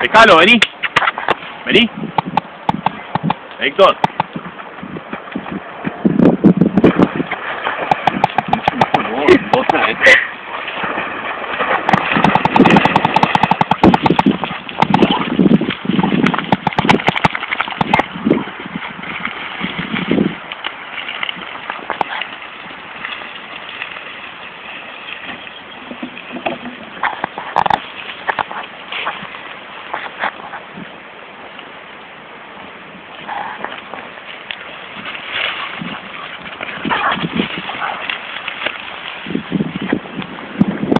Gonzalo, vení. Vení. Héctor.